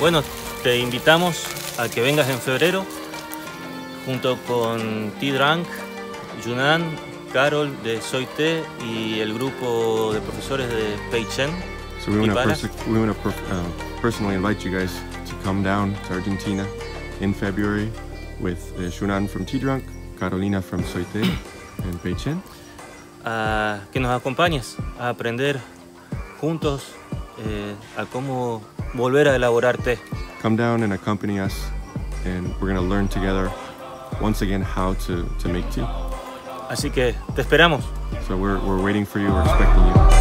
bueno, te invitamos a que vengas en febrero junto con T-Drunk, Yunan, Carol de Soy Té y el grupo de profesores de Pei Chen. So we want to we want to uh, personally invite you guys to come down to Argentina in February with uh, Shunan from T-Drunk, Carolina from Soite and Pei Chen. A que nos acompañes a aprender juntos eh, a cómo volver a elaborar té. Come down and accompany us and we're going to learn together once again how to, to make tea. Así que te esperamos. So we're, we're waiting for you, we're expecting you.